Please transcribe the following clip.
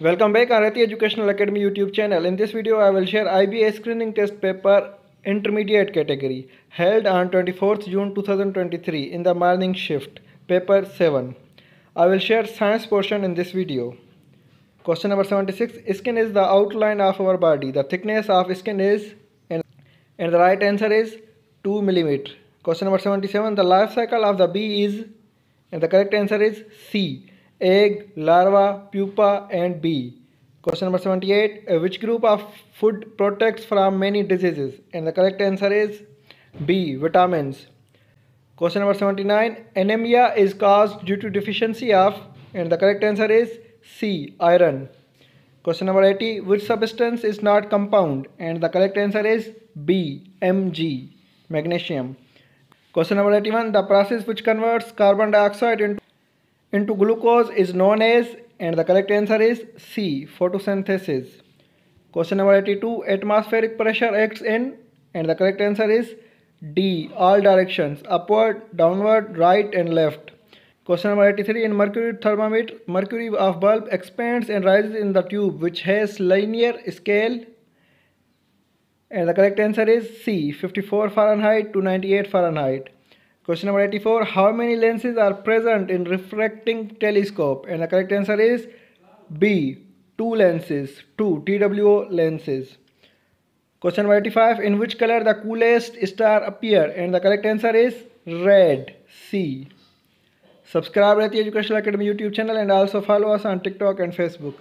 Welcome back on Rati Educational Academy YouTube channel. In this video, I will share IBA screening test paper intermediate category held on 24th June 2023 in the morning shift, paper 7. I will share science portion in this video. Question number 76 Skin is the outline of our body. The thickness of skin is, and, and the right answer is 2 millimeter. Question number 77 The life cycle of the bee is, and the correct answer is C egg, larva, pupa, and bee. Question number 78 uh, Which group of food protects from many diseases? And the correct answer is B. Vitamins. Question number 79 Anemia is caused due to deficiency of, and the correct answer is C. Iron. Question number 80 Which substance is not compound? And the correct answer is B. Mg. Magnesium. Question number 81 The process which converts carbon dioxide into into glucose is known as and the correct answer is C photosynthesis. Question number 82 atmospheric pressure acts in and the correct answer is D all directions upward downward right and left. Question number 83 in mercury thermometer mercury of bulb expands and rises in the tube which has linear scale and the correct answer is C 54 Fahrenheit to 98 Fahrenheit. Question number 84. How many lenses are present in refracting telescope? And the correct answer is B. Two lenses. Two TWO lenses. Question number 85. In which color the coolest star appear? And the correct answer is red. C. Subscribe to the Educational Academy YouTube channel and also follow us on TikTok and Facebook.